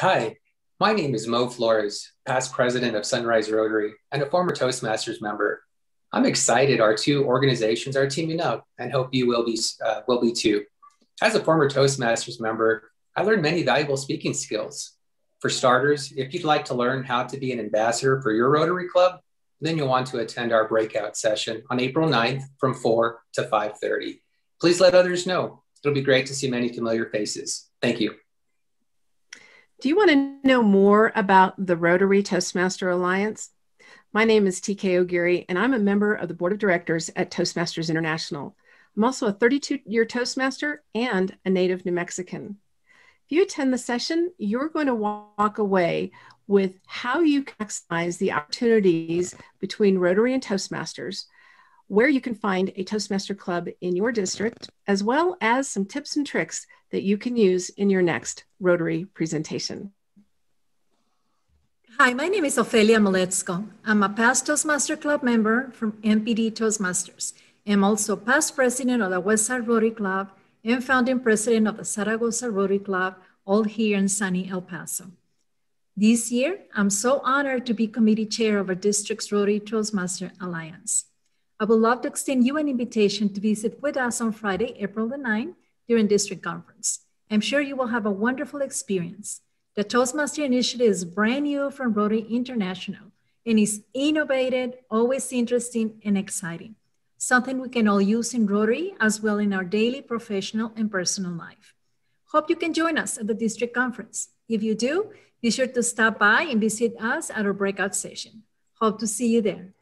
Hi, my name is Mo Flores, past president of Sunrise Rotary and a former Toastmasters member. I'm excited our two organizations are teaming up and hope you will be, uh, will be too. As a former Toastmasters member, I learned many valuable speaking skills. For starters, if you'd like to learn how to be an ambassador for your Rotary Club, then you'll want to attend our breakout session on April 9th from 4 to 5.30. Please let others know. It'll be great to see many familiar faces. Thank you. Do you want to know more about the Rotary Toastmaster Alliance? My name is TK O'Geary, and I'm a member of the board of directors at Toastmasters International. I'm also a 32 year Toastmaster and a native New Mexican. If you attend the session, you're going to walk away with how you can maximize the opportunities between Rotary and Toastmasters, where you can find a Toastmaster club in your district, as well as some tips and tricks that you can use in your next Rotary presentation. Hi, my name is Ofelia Moletsko. I'm a past Toastmaster Club member from MPD Toastmasters. I'm also past president of the Westside Rotary Club and founding president of the Zaragoza Rotary Club, all here in sunny El Paso. This year, I'm so honored to be committee chair of our district's Rotary Toastmaster Alliance. I would love to extend you an invitation to visit with us on Friday, April the 9th, during district conference. I'm sure you will have a wonderful experience. The Toastmaster Initiative is brand new from Rotary International and is innovative, always interesting and exciting. Something we can all use in Rotary as well in our daily professional and personal life. Hope you can join us at the district conference. If you do, be sure to stop by and visit us at our breakout session. Hope to see you there.